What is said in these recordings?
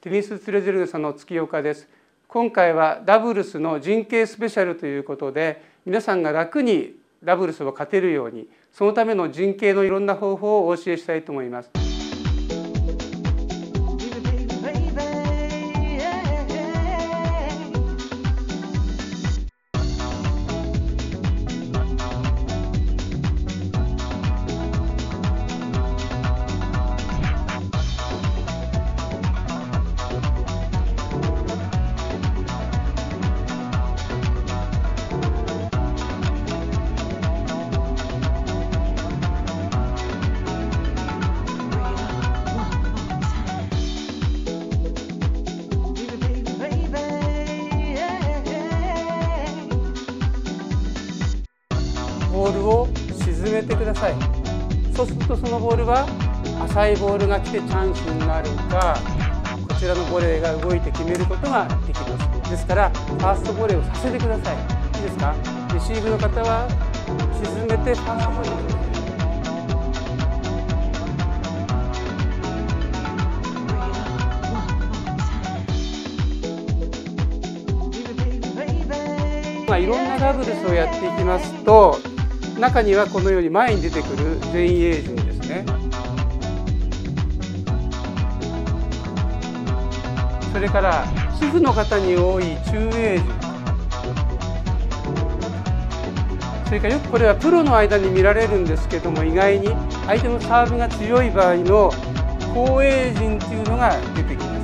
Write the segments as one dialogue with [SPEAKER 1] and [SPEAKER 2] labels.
[SPEAKER 1] テニスツレゼルさんの月岡です。今回はダブルスの人形スペシャルということで皆さんが楽にダブルスを勝てるようにそのための人形のいろんな方法をお教えしたいと思います。ボールを沈めてください。そうするとそのボールは浅いボールが来てチャンスになるかこちらのボレーが動いて決めることができます。ですからファーストボレーをさせてください。いいですか？レシーブの方は沈めてファーストボレーをまあ、いろんなダブルスをやっていきますと中にはこのように前に出てくる前衛陣ですね。それから主婦の方に多い中衛陣それからよくこれはプロの間に見られるんですけども意外に相手のサーブが強い場合の後衛陣っていうのが出てきます。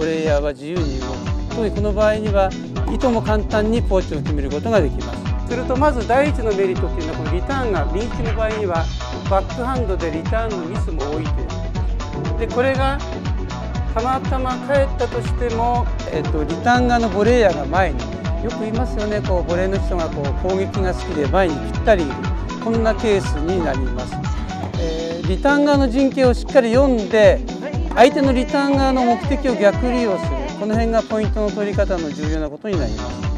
[SPEAKER 1] プレイヤーは自由に動く。特にこの場合にはいとも簡単にポーチを決めることができます。するとまず第一のメリットっていうのはこのリターンが右利きの場合にはバックハンドでリターンのミスも多いというでこれがたまたま帰ったとしても、えっと、リターン側のボレーヤーが前に。よく言いますよね。こうボレーの人がこう攻撃が好きで前にぴったりいる。こんなケースになります、えー、リターン側の陣形をしっかり読んで相手のリターン側の目的を逆利用する。この辺がポイントの取り方の重要なことになります。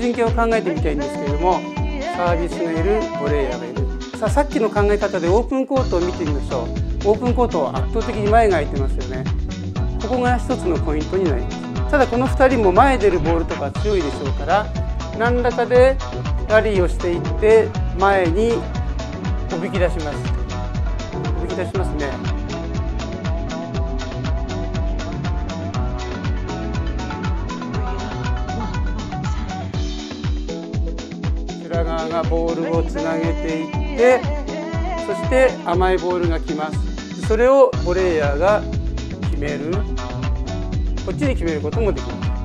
[SPEAKER 1] 陣形を考えてみたいんですけれどもサービスがいるボレーヤーがいる。さあさっきの考え方でオープンコートを見てみましょう。オープンコートは圧倒的に前が空いてますよね。ここが一つのポイントになります。ただこの2人も前出るボールとか強いでしょうから何らかでラリーをしていって前におびき出します。おびき出しますね。ーがボールをつなげていってそして甘いボールが来ます。それをボレーヤーが決める。こっちに決めることもできます。